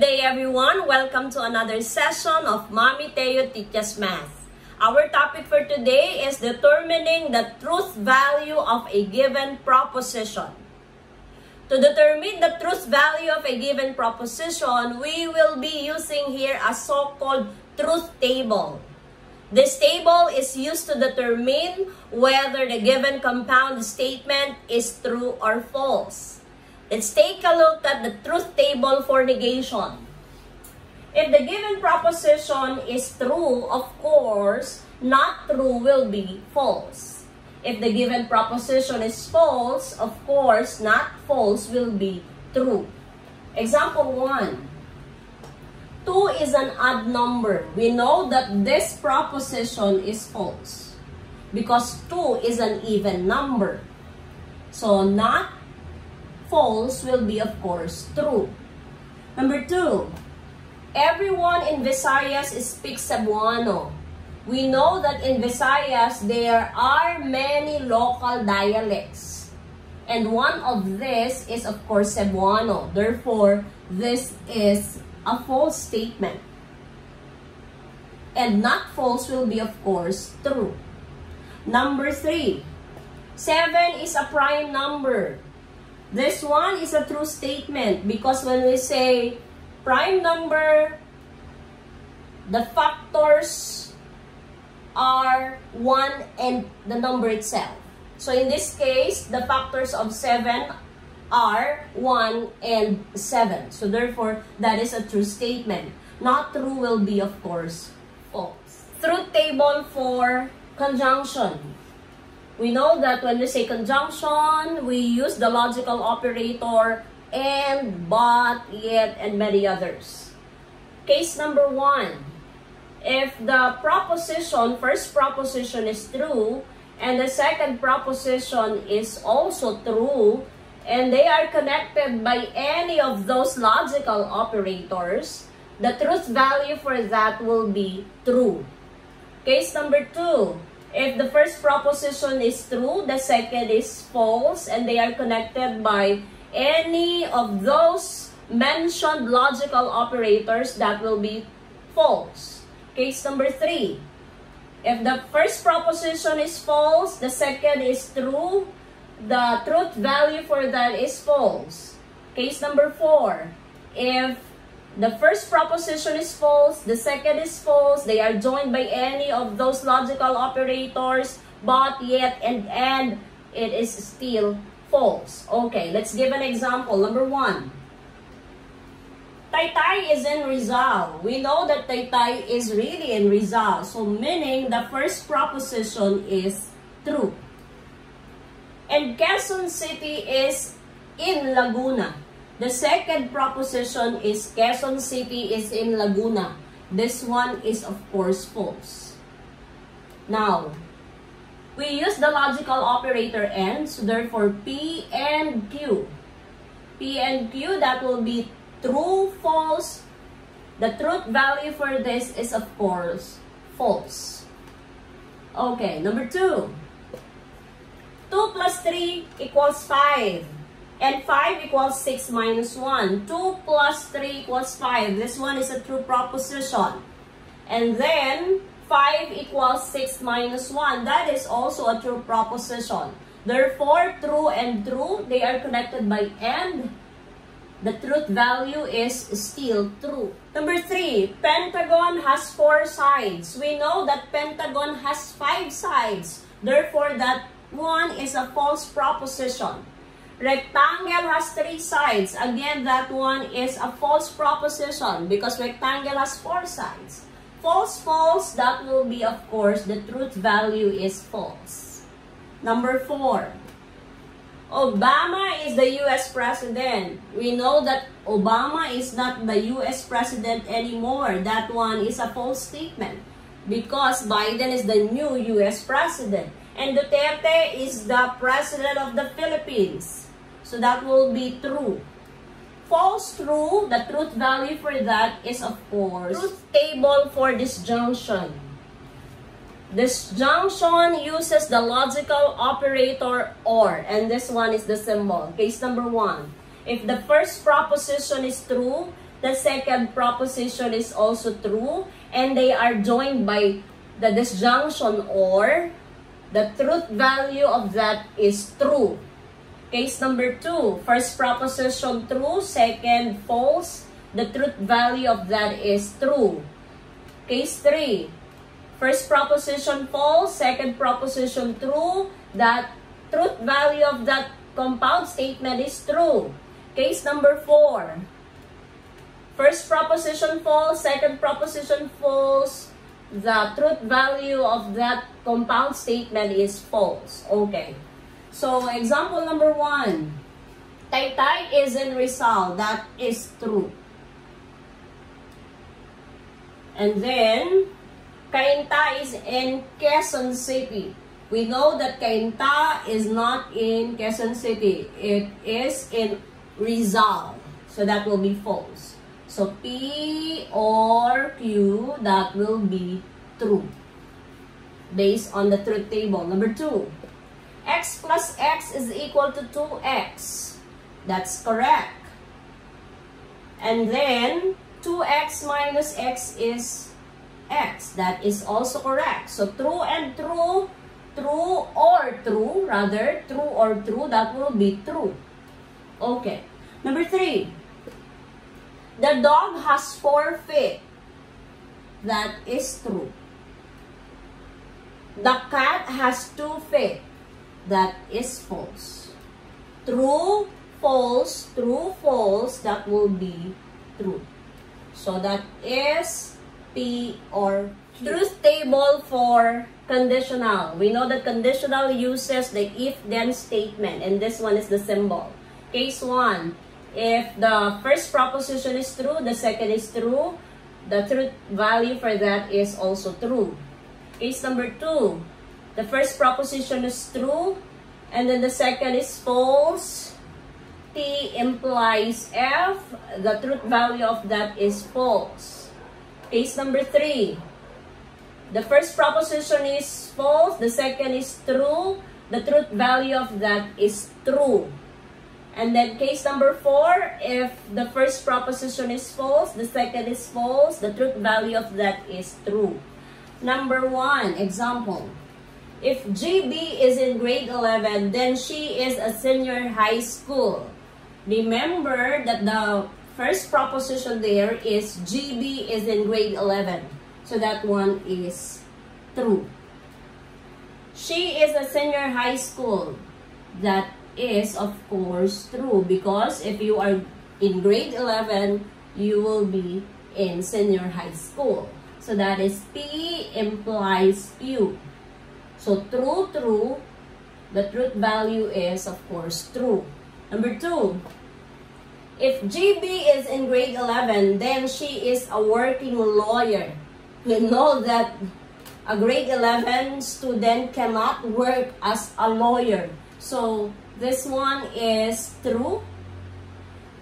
Day everyone! Welcome to another session of Mami Teo Teaches Math. Our topic for today is determining the truth value of a given proposition. To determine the truth value of a given proposition, we will be using here a so-called truth table. This table is used to determine whether the given compound statement is true or false. Let's take a look at the truth table for negation. If the given proposition is true, of course, not true will be false. If the given proposition is false, of course, not false will be true. Example 1. 2 is an odd number. We know that this proposition is false because 2 is an even number. So, not false will be, of course, true. Number two, everyone in Visayas speaks Cebuano. We know that in Visayas, there are many local dialects. And one of this is, of course, Cebuano. Therefore, this is a false statement. And not false will be, of course, true. Number three, seven is a prime number. This one is a true statement because when we say prime number, the factors are 1 and the number itself. So in this case, the factors of 7 are 1 and 7. So therefore, that is a true statement. Not true will be, of course, false. Truth table for conjunction. We know that when we say conjunction, we use the logical operator and, but, yet, and many others. Case number one. If the proposition, first proposition is true, and the second proposition is also true, and they are connected by any of those logical operators, the truth value for that will be true. Case number two. If the first proposition is true, the second is false, and they are connected by any of those mentioned logical operators, that will be false. Case number three. If the first proposition is false, the second is true, the truth value for that is false. Case number four. If the first proposition is false, the second is false, they are joined by any of those logical operators, but, yet, and, and, it is still false. Okay, let's give an example. Number one. Taytay is in Rizal. We know that Taytay is really in Rizal. So, meaning the first proposition is true. And Quezon City is in Laguna. The second proposition is Quezon City is in Laguna. This one is of course false. Now, we use the logical operator and, so therefore P and Q. P and Q, that will be true, false. The truth value for this is of course false. Okay, number two. 2 plus 3 equals 5. And 5 equals 6 minus 1. 2 plus 3 equals 5. This one is a true proposition. And then, 5 equals 6 minus 1. That is also a true proposition. Therefore, true and true, they are connected by and. The truth value is still true. Number 3, pentagon has 4 sides. We know that pentagon has 5 sides. Therefore, that one is a false proposition. Rectangle has three sides. Again, that one is a false proposition because rectangle has four sides. False, false, that will be, of course, the truth value is false. Number four, Obama is the U.S. president. We know that Obama is not the U.S. president anymore. That one is a false statement because Biden is the new U.S. president and Duterte is the president of the Philippines. So that will be true. False true, the truth value for that is of course truth table for disjunction. Disjunction uses the logical operator OR and this one is the symbol. Case number one. If the first proposition is true, the second proposition is also true, and they are joined by the disjunction or the truth value of that is true. Case number two, first proposition true, second false, the truth value of that is true. Case three, first proposition false, second proposition true, that truth value of that compound statement is true. Case number four, first proposition false, second proposition false, the truth value of that compound statement is false. Okay. So, example number one. Taytay is in Rizal. That is true. And then, Cainta is in Quezon City. We know that Cainta is not in Quezon City. It is in Rizal. So, that will be false. So, P or Q, that will be true. Based on the truth table. Number two, x plus x is equal to 2x. That's correct. And then, 2x minus x is x. That is also correct. So, true and true, true or true, rather, true or true, that will be true. Okay. Number three, the dog has four feet. That is true. The cat has two feet. That is false. True, false, true, false, that will be true. So that is P or Q. Truth table for conditional. We know that conditional uses the if-then statement and this one is the symbol. Case 1. If the first proposition is true, the second is true, the truth value for that is also true. Case number two, the first proposition is true, and then the second is false. T implies F. The truth value of that is false. Case number three, the first proposition is false, the second is true, the truth value of that is true. And then case number four, if the first proposition is false, the second is false, the truth value of that is true. Number one, example. If GB is in grade 11, then she is a senior high school. Remember that the first proposition there is GB is in grade 11. So that one is true. She is a senior high school. That is, of course, true because if you are in grade 11, you will be in senior high school. So that is P implies Q. So true, true. The truth value is, of course, true. Number two, if GB is in grade 11, then she is a working lawyer. We know that a grade 11 student cannot work as a lawyer. So this one is true.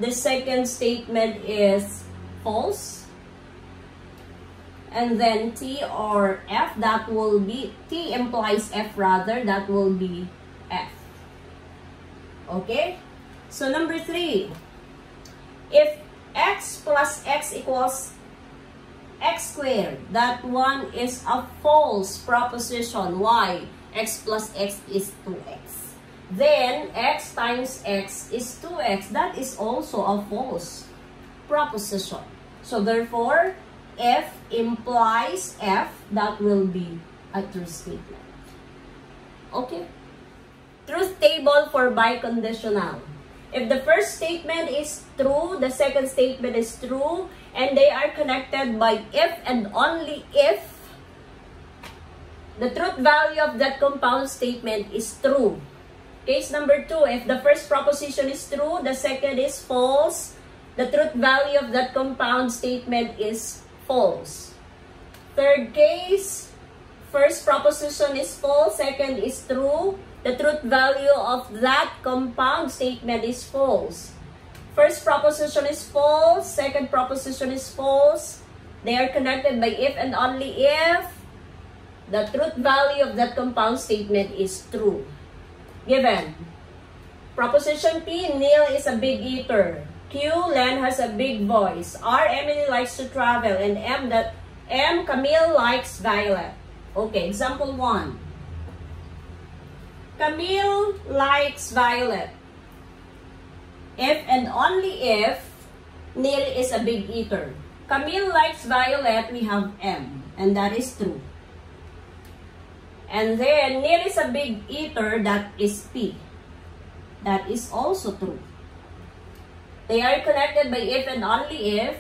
The second statement is false and then T or F, that will be, T implies F rather, that will be F. Okay? So number three, if x plus x equals x squared, that one is a false proposition. Why? x plus x is 2x. Then, x times x is 2x. That is also a false proposition. So, therefore, F implies F, that will be a true statement. Okay? Truth table for biconditional. If the first statement is true, the second statement is true, and they are connected by if and only if the truth value of that compound statement is true. Case number two, if the first proposition is true, the second is false, the truth value of that compound statement is false. Third case, first proposition is false, second is true. The truth value of that compound statement is false. First proposition is false, second proposition is false. They are connected by if and only if the truth value of that compound statement is true. Given. Proposition P, Neil is a big eater. Q, Len has a big voice. R, Emily likes to travel. And M, that M, Camille likes Violet. Okay, example one. Camille likes Violet. If and only if Neil is a big eater. Camille likes Violet, we have M. And that is true. And then Neil is a big eater, that is P. That is also true. They are connected by if and only if.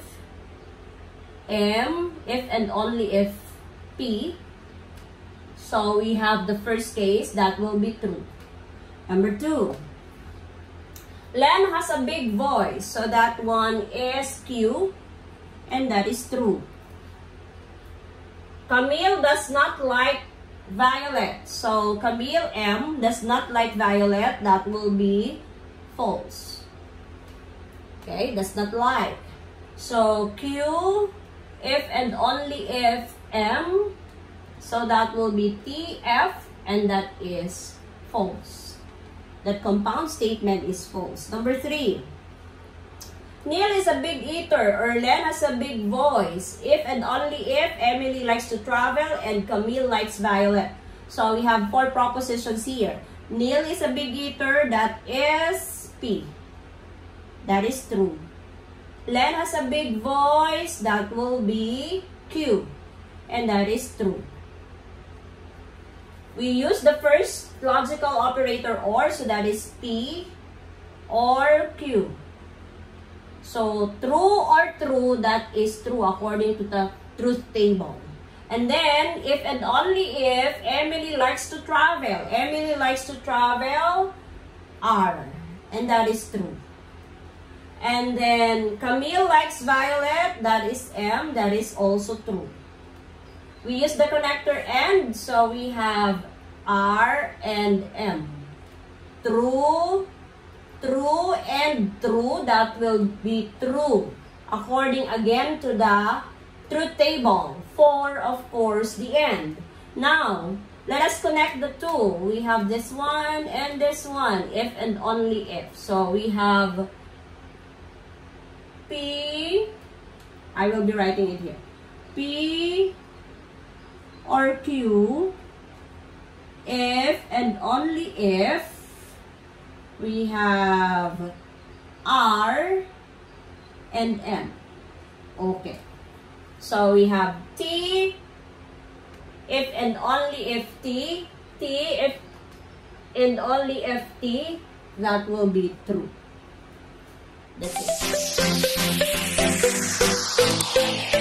M, if and only if P. So we have the first case, that will be true. Number two. Len has a big voice, so that one is Q, and that is true. Camille does not like violet, so Camille M does not like violet, that will be false. Okay, does not like. So Q, if and only if M, so that will be TF, and that is false that compound statement is false. Number three, Neil is a big eater or Len has a big voice. If and only if Emily likes to travel and Camille likes Violet. So we have four propositions here. Neil is a big eater. That is P. That is true. Len has a big voice. That will be Q. And that is true. We use the first logical operator OR, so that is P or Q. So, true or true, that is true according to the truth table. And then, if and only if Emily likes to travel. Emily likes to travel, R. And that is true. And then, Camille likes Violet, that is M, that is also true. We use the connector AND, so we have R and M. True, true, and true, that will be true. According again to the truth table. For, of course, the end. Now, let us connect the two. We have this one and this one, if and only if. So, we have P, I will be writing it here. P or Q if and only if we have R and M. Okay. So we have T if and only if T, T if and only if T, that will be true. That's it.